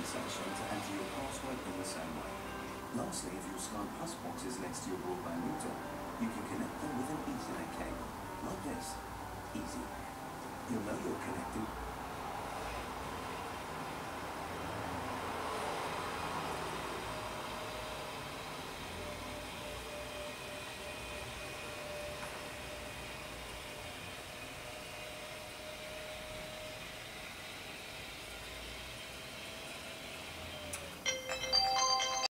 section to enter your password in the same way. Lastly, if your Sky Plus box is next to your broadband router, you can connect them with an Ethernet cable, like this. Easy. You'll know you're connected